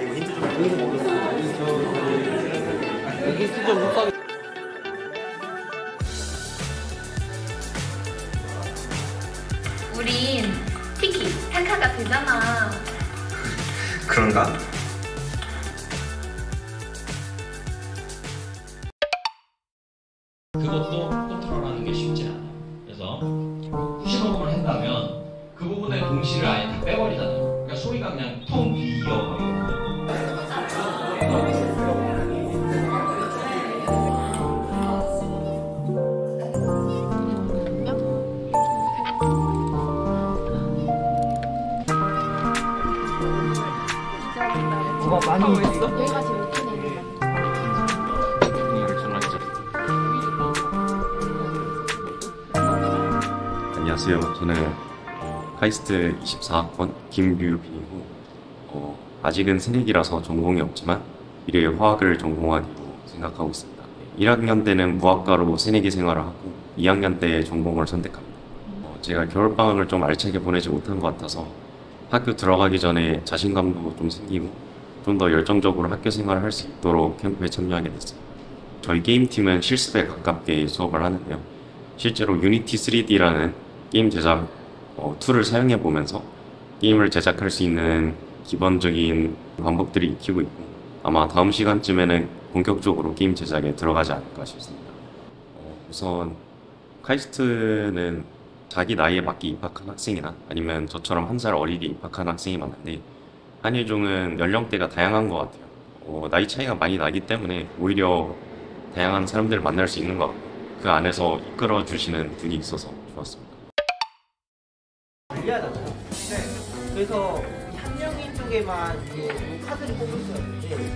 이거 힌트 좀 보고 보겠습니다. 여기 힌트 좀 못 가게. 우린 티키 헬카가 되잖아. 그런가? 그것도 컨트롤하는 게 쉽지 않아요. 그래서 후시녹음을 한다면 그 부분의 동시를 아예 다 빼버리잖아요. 그러니까 소리가 그냥 텅 비어버리고 뭐가 많이 있어? 여기가 제일. 안녕하세요. 저는 카이스트 24학번 김규빈이고 어, 아직은 새내기라서 전공이 없지만 미래에 화학을 전공하기로 생각하고 있습니다. 1학년 때는 무학과로 새내기 생활을 하고 2학년 때 전공을 선택합니다. 어, 제가 겨울방학을 좀 알차게 보내지 못한 것 같아서 학교 들어가기 전에 자신감도 좀 생기고 좀 더 열정적으로 학교 생활을 할 수 있도록 캠프에 참여하게 됐어요. 저희 게임팀은 실습에 가깝게 수업을 하는데요. 실제로 Unity 3D라는 게임 제작 어, 툴을 사용해 보면서 게임을 제작할 수 있는 기본적인 방법들을 익히고 있고 아마 다음 시간쯤에는 본격적으로 게임 제작에 들어가지 않을까 싶습니다. 어, 우선 카이스트는 자기 나이에 맞게 입학한 학생이나 아니면 저처럼 한 살 어리게 입학한 학생이 많은데 한예종은 연령대가 다양한 것 같아요. 어, 나이 차이가 많이 나기 때문에 오히려 다양한 사람들을 만날 수 있는 것 같고 그 안에서 이끌어 주시는 분이 있어서 좋았습니다. 불리하잖아요. 네. 그래서 이 한명인 쪽에만 이제 카드를 뽑을 수가 있는데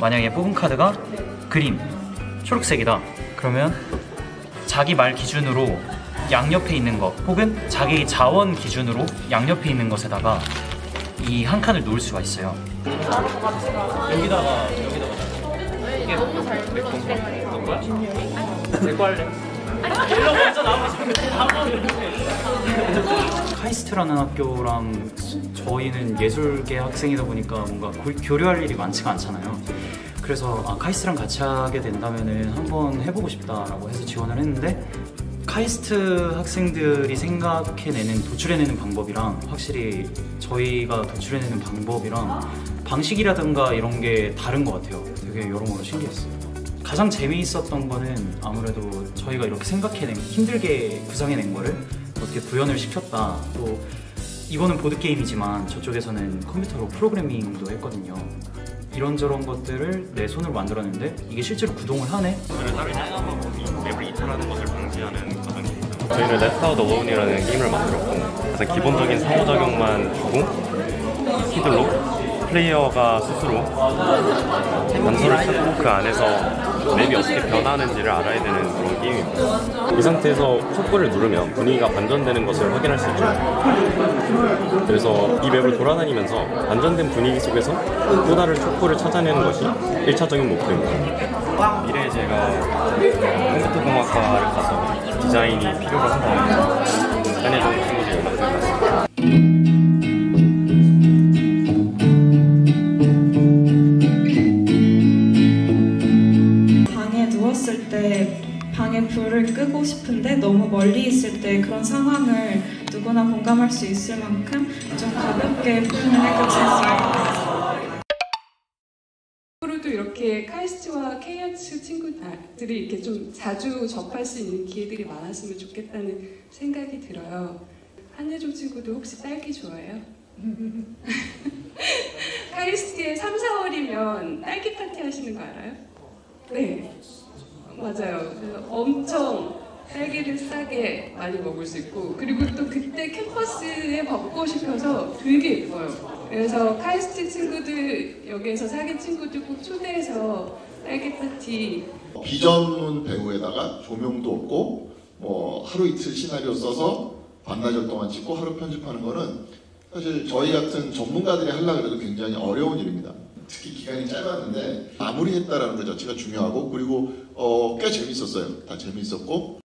만약에 뽑은 카드가 그림 초록색이다 그러면 자기 말 기준으로 양옆에 있는 것 혹은 자기 자원 기준으로 양옆에 있는 것에다가 이 한 칸을 놓을 수가 있어요 여기다가 여기다가 이게 내 건가? 내거 할래? 일로 먼저 나오시면 카이스트라는 학교랑 저희는 예술계 학생이다 보니까 뭔가 고- 교류할 일이 많지가 않잖아요. 그래서 아, 카이스트랑 같이 하게 된다면은 한번 해보고 싶다라고 해서 지원을 했는데 카이스트 학생들이 생각해내는 도출해내는 방법이랑 확실히 저희가 도출해내는 방법이랑 방식이라든가 이런 게 다른 것 같아요. 되게 여러모로 신기했어요. 가장 재미있었던 거는 아무래도 저희가 이렇게 생각해낸 힘들게 구상해낸 거를 어떻게 구현을 시켰다. 또 이거는 보드 게임이지만 저쪽에서는 컴퓨터로 프로그래밍도 했거든요. 이런저런 것들을 내 손으로 만들었는데 이게 실제로 구동을 하네. 맵을 이탈하는 것을 방지하는 과정입니다. 저희는 레스타우드 어원이라는 게임을 만들었고 가장 기본적인 상호작용만 주고 힌트로 플레이어가 스스로 단서를 찾고 그 안에서 맵이 어떻게 변하는지를 알아야 되는 그런 게임입니다. 이 상태에서 촛불을 누르면 분위기가 반전되는 것을 확인할 수 있죠. 그래서 이 맵을 돌아다니면서 반전된 분위기 속에서 또 다른 촛불을 찾아내는 것이 1차적인 목표입니다. 미래에 제가 컴퓨터 공학과를 가서 디자인이 필요로 한다면 한해종 친구들 연락을 받습니다. 방에 누웠을 때 방에 불을 끄고 싶은데 너무 멀리 있을 때 그런 상황을 누구나 공감할 수 있을 만큼 좀 가볍게 표현을 해주셨어요. 앞으로도 이렇게 카이스트와 KH 친구들이 이렇게 좀 자주 접할 수 있는 기회들이 많았으면 좋겠다는 생각이 들어요. 한예종 친구도 혹시 딸기 좋아해요? 카이스트에 3, 4월이면 딸기 파티 하시는 거 알아요? 네. 맞아요. 그래서 엄청 딸기를 싸게 많이 먹을 수 있고 그리고 또 그때 캠퍼스에 벚꽃이 펴서 되게 예뻐요. 그래서 카이스트 친구들 여기에서 사귄 친구들 꼭 초대해서 딸기 파티 비전문 배우에다가 조명도 없고 뭐 하루 이틀 시나리오 써서 반나절 동안 찍고 하루 편집하는 거는 사실 저희 같은 전문가들이 하려고 해도 굉장히 어려운 일입니다. 특히 기간이 짧았는데 마무리했다라는 것 자체가 중요하고 그리고 어, 꽤 재밌었어요. 다 재밌었고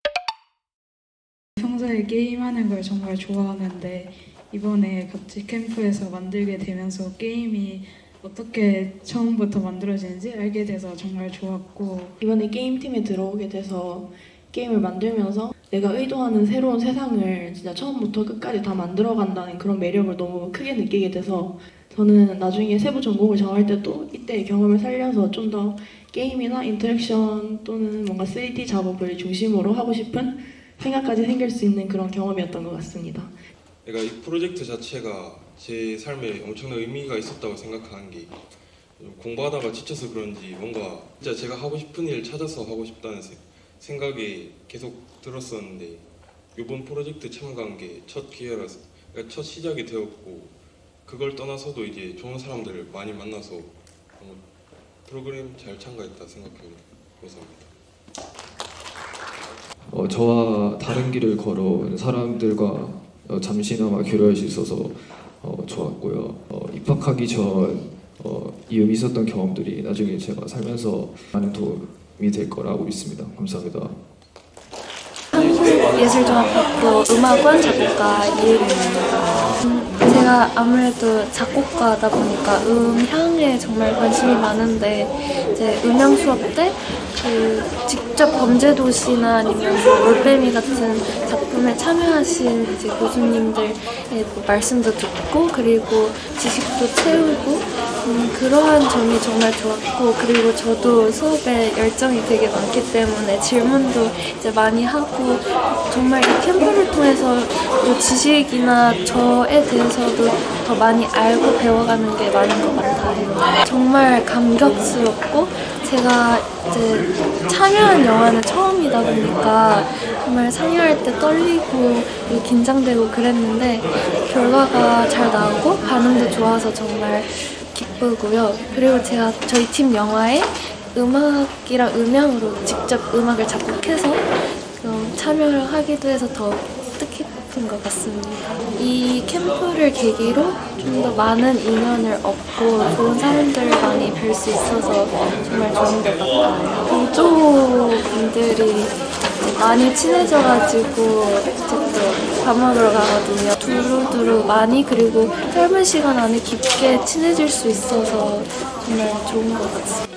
평소에 게임하는 걸 정말 좋아하는데 이번에 같이 캠프에서 만들게 되면서 게임이 어떻게 처음부터 만들어지는지 알게 돼서 정말 좋았고 이번에 게임팀에 들어오게 돼서 게임을 만들면서 내가 의도하는 새로운 세상을 진짜 처음부터 끝까지 다 만들어간다는 그런 매력을 너무 크게 느끼게 돼서 저는 나중에 세부 전공을 정할 때도 이때의 경험을 살려서 좀 더 게임이나 interaction 또는 뭔가 3D 작업을 중심으로 하고 싶은 생각까지 생길 수 있는 그런 경험이었던 것 같습니다. 내가 이 프로젝트 자체가 제 삶에 엄청난 의미가 있었다고 생각하는 게 공부하다가 지쳐서 그런지 뭔가 진짜 제가 하고 싶은 일 찾아서 하고 싶다는 세- 생각이 계속 들었었는데 이번 프로젝트 참가한 게 첫 기회라서 그러니까 첫 시작이 되었고 그걸 떠나서도 이제 좋은 사람들을 많이 만나서 프로그램 잘 참가했다 생각해요. 감사합니다. 어, 저와 다른 길을 걸어온 사람들과 어, 잠시나마 교류할 수 있어서 어, 좋았고요. 어, 입학하기 전 어, 이 의미 있었던 경험들이 나중에 제가 살면서 많은 도움이 될 거라고 믿습니다. 감사합니다. 한국예술종합학부 음악원 작곡가 이혜림입니다. 음, 제가 아무래도 작곡가다 보니까 음향에 정말 관심이 많은데 이제 음향 수업 때 그 직접 범죄도시나 아니면 뭐 올빼미 같은 작품에 참여하신 이제 교수님들의 뭐 말씀도 듣고 그리고 지식도 채우고 음, 그러한 점이 정말 좋았고 그리고 저도 수업에 열정이 되게 많기 때문에 질문도 이제 많이 하고 정말 이 캠프를 통해서 뭐 지식이나 저에 대해서도 더 많이 알고 배워가는 게 많은 것 같아요. 정말 감격스럽고 제가 이제 참여한 영화는 처음이다 보니까 정말 상영할 때 떨리고 긴장되고 그랬는데 결과가 잘 나오고 반응도 좋아서 정말 기쁘고요. 그리고 제가 저희 팀 영화에 음악이랑 음향으로 직접 음악을 작곡해서 어, 참여를 하기도 해서 더 뜻깊은 것 같습니다. 이 캠프를 계기로 좀 더 많은 인연을 얻고 좋은 사람들을 많이 뵐 수 있어서 정말 좋은 것 같아요. 보조 분들이 많이 친해져가지고 또밥 먹으러 가거든요. 두루두루 많이 그리고 짧은 시간 안에 깊게 친해질 수 있어서 정말 좋은 것 같습니다.